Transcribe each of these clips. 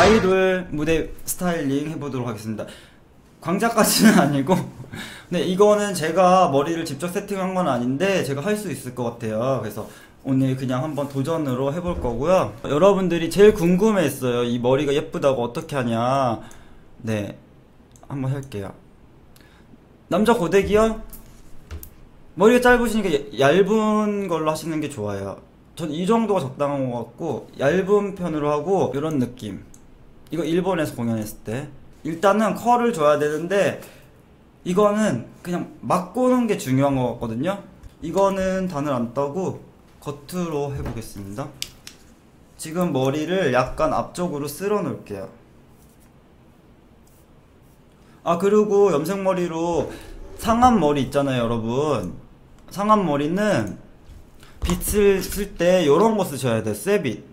아이돌 무대 스타일링 해보도록 하겠습니다. 광자까지는 아니고, 네 이거는 제가 머리를 직접 세팅한 건 아닌데 제가 할 수 있을 것 같아요. 그래서 오늘 그냥 한번 도전으로 해볼 거고요. 여러분들이 제일 궁금해했어요. 이 머리가 예쁘다고 어떻게 하냐. 네, 한번 할게요. 남자 고데기요? 머리가 짧으시니까 야- 얇은 걸로 하시는 게 좋아요. 전 이 정도가 적당한 것 같고 얇은 편으로 하고 이런 느낌. 이거 일본에서 공연했을 때 일단은 컬을 줘야 되는데 이거는 그냥 막 꼬는 게 중요한 것 같거든요. 이거는 단을 안 따고 겉으로 해보겠습니다. 지금 머리를 약간 앞쪽으로 쓸어 놓을게요. 아 그리고 염색머리로 상한 머리 있잖아요 여러분. 상한 머리는 빗을 쓸 때 이런 거 쓰셔야 돼요 쇠빗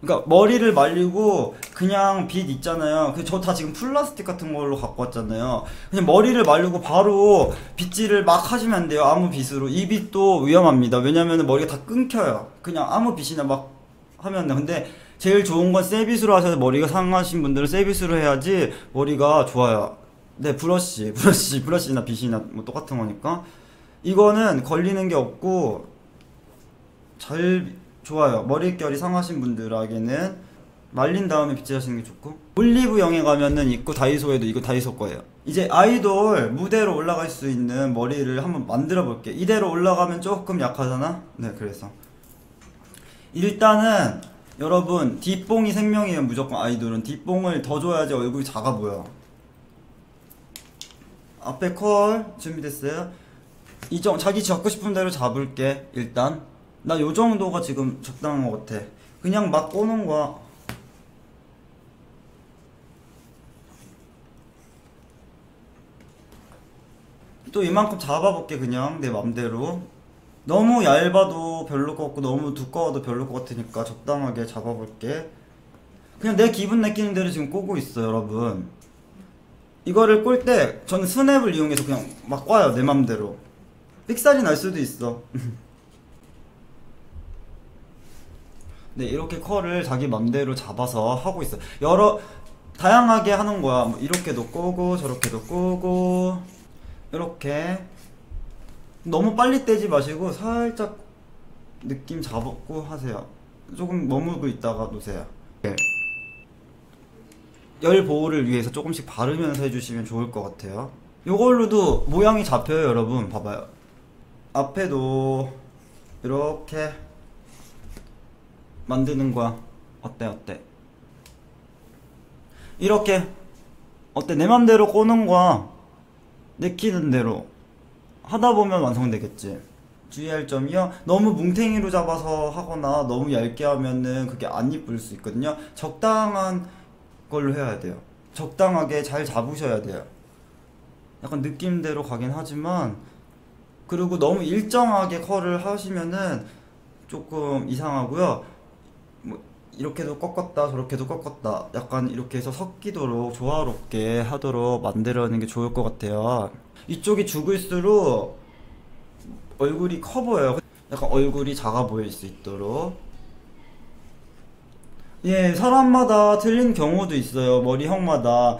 그러니까 머리를 말리고 그냥 빗 있잖아요. 그저다 지금 플라스틱 같은 걸로 갖고 왔잖아요. 그냥 머리를 말리고 바로 빗질을 막 하시면 안 돼요 아무 빗으로. 이 빗도 위험합니다. 왜냐면 머리가 다 끊겨요. 그냥 아무 빗이나 막 하면 돼 근데 제일 좋은 건 쇠빗으로 하셔서 머리가 상하신 분들은 쇠빗으로 해야지 머리가 좋아요. 네 브러쉬 브러쉬 브러쉬나 빗이나 뭐 똑같은 거니까. 이거는 걸리는 게 없고 잘 좋아요. 머릿결이 상하신 분들에게는 말린 다음에 빗질하시는 게 좋고. 올리브영에 가면은 있고 다이소에도 이거 다이소 거예요. 이제 아이돌 무대로 올라갈 수 있는 머리를 한번 만들어 볼게 이대로 올라가면 조금 약하잖아? 네 그래서. 일단은 여러분 뒷봉이 생명이에요 무조건. 아이돌은 뒷봉을 더 줘야지 얼굴이 작아 보여. 앞에 컬 준비됐어요? 이정 자기 잡고 싶은 대로 잡을게 일단. 나 요 정도가 지금 적당한 것 같아. 그냥 막 꼬는 거야. 또 이만큼 잡아볼게 그냥. 내 맘대로 너무 얇아도 별로 것 같고 너무 두꺼워도 별로 것 같으니까 적당하게 잡아볼게. 그냥 내 기분 느끼는 대로 지금 꼬고 있어 여러분. 이거를 꼴 때 저는 스냅을 이용해서 그냥 막 꽈요 내 맘대로. 삑살이 날 수도 있어. 네 이렇게 컬을 자기 맘대로 잡아서 하고 있어 여러 다양하게 하는 거야. 뭐 이렇게도 꼬고 저렇게도 꼬고 이렇게 너무 빨리 떼지 마시고 살짝 느낌 잡고 하세요. 조금 머무고 있다가 놓으세요. 네. 열 보호를 위해서 조금씩 바르면서 해주시면 좋을 것 같아요. 이걸로도 모양이 잡혀요 여러분. 봐봐요. 앞에도 이렇게 만드는 거야. 어때 어때? 이렇게 어때? 내 맘대로 꼬는 거야. 내키는 대로 하다 보면 완성되겠지. 주의할 점이요 너무 뭉탱이로 잡아서 하거나 너무 얇게 하면은 그게 안 이쁠 수 있거든요. 적당한 걸로 해야 돼요. 적당하게 잘 잡으셔야 돼요. 약간 느낌대로 가긴 하지만 그리고 너무 일정하게 컬을 하시면은 조금 이상하고요. 뭐 이렇게도 꺾었다 저렇게도 꺾었다. 약간 이렇게 해서 섞이도록 조화롭게 하도록 만들어내는 게 좋을 것 같아요. 이쪽이 죽을수록 얼굴이 커 보여요. 약간 얼굴이 작아 보일 수 있도록. 예 사람마다 틀린 경우도 있어요. 머리형마다.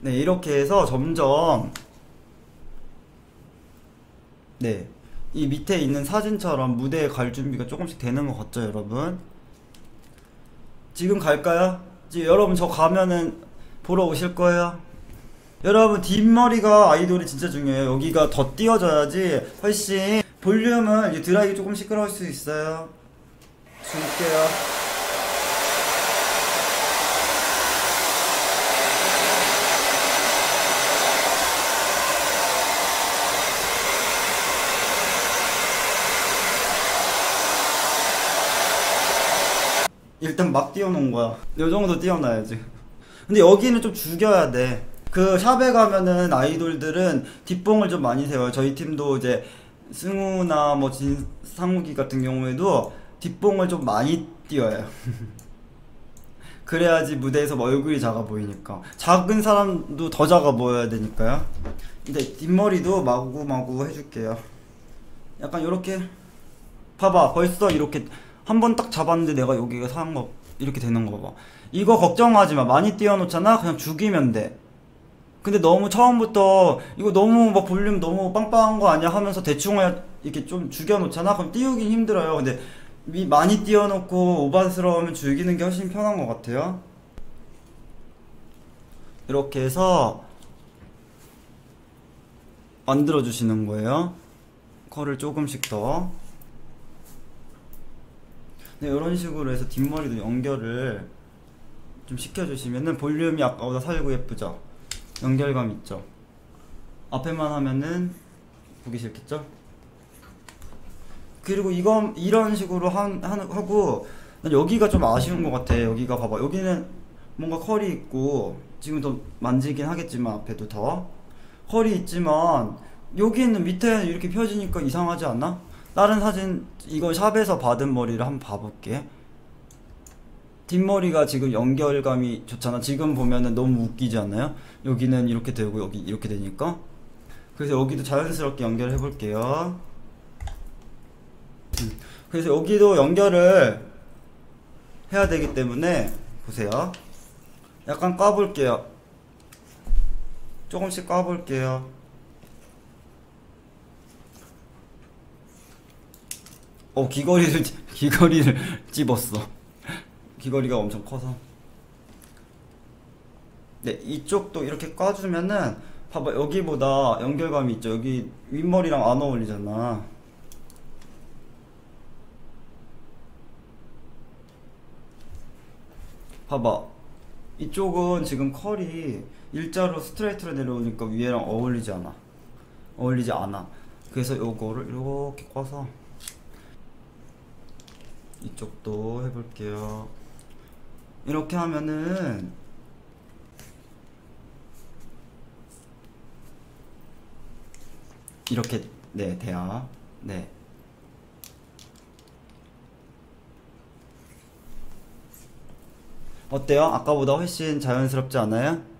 네 이렇게 해서 점점 네. 이 밑에 있는 사진처럼 무대에 갈 준비가 조금씩 되는 것 같죠, 여러분? 지금 갈까요? 지금 여러분 저 가면은 보러 오실 거예요? 여러분 뒷머리가 아이돌이 진짜 중요해요. 여기가 더 띄워져야지 훨씬 볼륨은 이 드라이기 조금 시끄러울 수 있어요. 줄게요. 일단 막 띄워놓은 거야. 요 정도 띄워놔야지. 근데 여기는 좀 죽여야 돼. 그 샵에 가면은 아이돌들은 뒷봉을 좀 많이 세워요. 저희 팀도 이제 승우나 뭐 진상욱이 같은 경우에도 뒷봉을 좀 많이 띄어요. 그래야지 무대에서 뭐 얼굴이 작아 보이니까 작은 사람도 더 작아 보여야 되니까요. 근데 뒷머리도 마구마구 해줄게요. 약간 요렇게 봐봐 벌써 이렇게 한 번 딱 잡았는데 내가 여기가 상한 거 이렇게 되는 거 봐. 이거 걱정하지 마. 많이 띄워놓잖아. 그냥 죽이면 돼. 근데 너무 처음부터 이거 너무 막 볼륨 너무 빵빵한 거 아니야 하면서 대충 이렇게 좀 죽여놓잖아. 그럼 띄우긴 힘들어요. 근데 미, 많이 띄워놓고 오반스러우면 죽이는 게 훨씬 편한 것 같아요. 이렇게 해서 만들어 주시는 거예요. 컬을 조금씩 더. 네, 이런 식으로 해서 뒷머리도 연결을 좀 시켜주시면은 볼륨이 아까보다 살고 예쁘죠? 연결감 있죠? 앞에만 하면은 보기 싫겠죠? 그리고 이건 이런 식으로 한, 한, 하고 난 여기가 좀 아쉬운 것 같아 여기가 봐봐 여기는 뭔가 컬이 있고 지금도 만지긴 하겠지만 앞에도 더 컬이 있지만 여기는 밑에 이렇게 펴지니까 이상하지 않나? 다른 사진 이거 샵에서 받은 머리를 한번 봐볼게. 뒷머리가 지금 연결감이 좋잖아. 지금 보면은 너무 웃기지 않나요? 여기는 이렇게 되고 여기 이렇게 되니까. 그래서 여기도 자연스럽게 연결해 볼게요. 음, 그래서 여기도 연결을 해야 되기 때문에 보세요. 약간 까볼게요. 조금씩 까볼게요 어 귀걸이를 귀걸이를 찝었어. 귀걸이가 엄청 커서. 네 이쪽도 이렇게 꽈주면은 봐봐 여기보다 연결감이 있죠. 여기 윗머리랑 안 어울리잖아. 봐봐. 이쪽은 지금 컬이 일자로 스트레이트로 내려오니까 위에랑 어울리지 않아. 어울리지 않아. 그래서 요거를 이렇게 꽈서 이쪽도 해볼게요 이렇게 하면은 이렇게 네 돼요 네 어때요? 아까보다 훨씬 자연스럽지 않아요?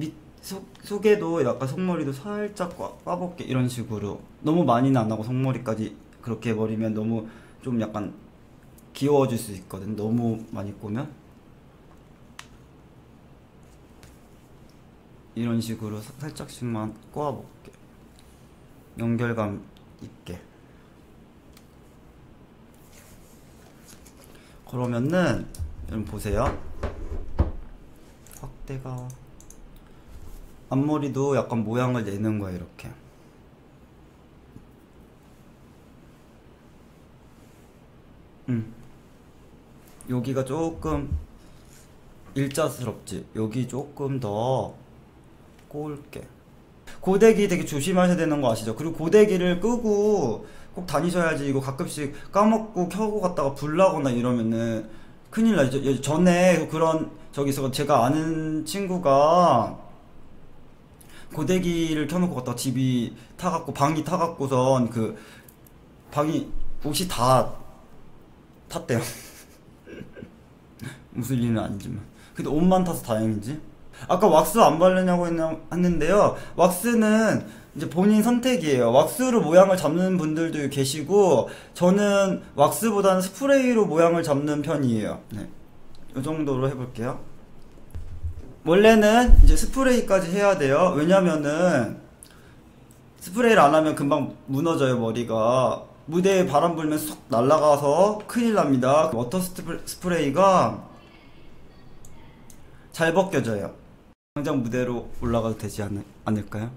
밑 속, 속에도 약간 속머리도 살짝 꽉 빠볼게 이런 식으로 너무 많이는 안 하고 속머리까지 그렇게 해버리면 너무 좀 약간 귀여워질 수 있거든. 너무 많이 꼬면? 이런 식으로 사- 살짝씩만 꼬아볼게. 연결감 있게. 그러면은 여러분 보세요. 확대가 앞머리도 약간 모양을 내는 거야 이렇게. 음. 여기가 조금 일자스럽지? 여기 조금 더 꼬을게. 고데기 되게 조심하셔야 되는 거 아시죠? 그리고 고데기를 끄고 꼭 다니셔야지 이거 가끔씩 까먹고 켜고 갔다가 불 나거나 이러면은 큰일 나죠. 예, 전에 그런 저기서 제가 아는 친구가 고데기를 켜놓고 갔다가 집이 타갖고 방이 타갖고선 그 방이 옷이 다 탔대요. 무슨 일은 아니지만. 근데 옷만 타서 다행이지. 아까 왁스 안 바르냐고 했는데요. 왁스는 이제 본인 선택이에요. 왁스로 모양을 잡는 분들도 계시고 저는 왁스보다는 스프레이로 모양을 잡는 편이에요. 네. 이 정도로 해볼게요 원래는 이제 스프레이까지 해야 돼요. 왜냐면은 스프레이를 안 하면 금방 무너져요 머리가. 무대에 바람 불면 쏙 날아가서 큰일 납니다. 워터 스프레- 스프레이가 잘 벗겨져요. 당장 무대로 올라가도 되지 않, 않을까요?